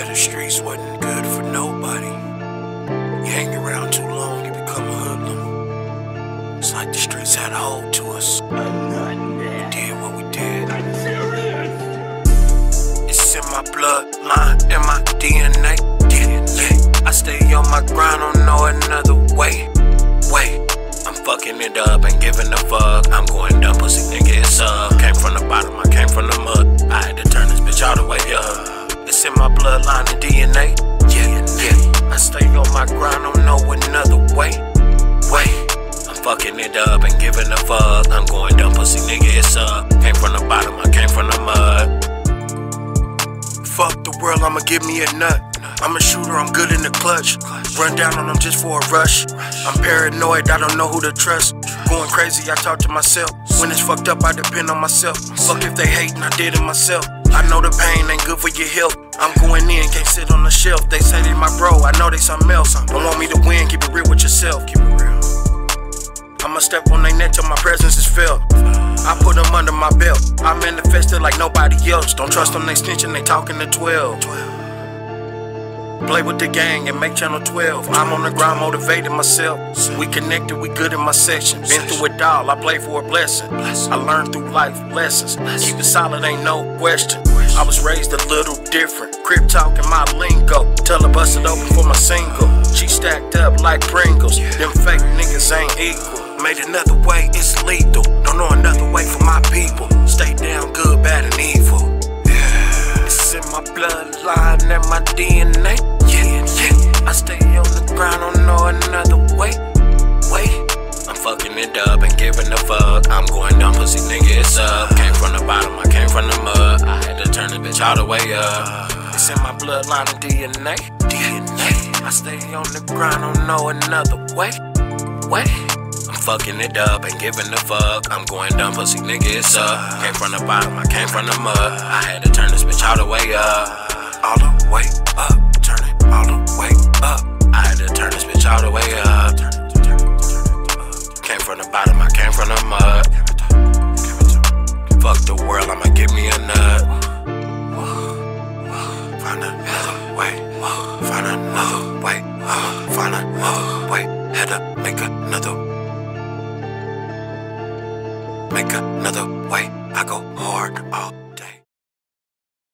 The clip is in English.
Yeah, the streets wasn't good for nobody. You hang around too long, you become a hoodlum. It's like the streets had a hold to us. We did what we did. It's in my bloodline, in my DNA. I stay on my grind, don't know another way. Way. I'm fucking it up and giving a fuck. It's in my bloodline and DNA. Yeah, yeah. I stay on my grind, don't know another way. Way. I'm fucking it up and giving a fuck. I'm going dumb, pussy nigga, it's up. Came from the bottom, I came from the mud. Fuck the world, I'ma give me a nut. I'm a shooter, I'm good in the clutch. Run down on them just for a rush. I'm paranoid, I don't know who to trust. Going crazy, I talk to myself. When it's fucked up, I depend on myself. Fuck if they hating, I did it myself. I know the pain ain't good for your health. I'm going in, can't sit on the shelf. They say they my bro, I know they something else. Don't want me to win, keep it real with yourself. Keep it real. I'ma step on their neck till my presence is felt. I put them under my belt. I manifest it like nobody else. Don't trust them, they snitching, they talking to 12. Play with the gang and make channel 12. I'm on the grind motivating myself. We connected, we good in my section. Been through it all, I play for a blessing. I learned through life lessons. Keep it solid, ain't no question. I was raised a little different. Crip talking my lingo. Tell her bust it open for my single. She stacked up like Pringles. Them fake niggas ain't equal. Made another way, it's lethal. Don't know another way for my people. Stay down good, bad, and evil. It's in my bloodline and my DNA. Fucking it up and giving a fuck. I'm going down, pussy nigga, it's up. Came from the bottom, I came from the mud. I had to turn the bitch all the way up. It's in my bloodline and DNA. DNA. I stay on the grind, don't know another way. Way. I'm fucking it up and giving a fuck. I'm going dumb, pussy nigga, it's up. Came from the bottom, I came from the mud. I had to turn this bitch all the way up. All the way up, turn it all the way from the mud. Fuck the world, I'ma give me a nut. Find another way, find another way, find another way. Had to make another make another way. I go hard all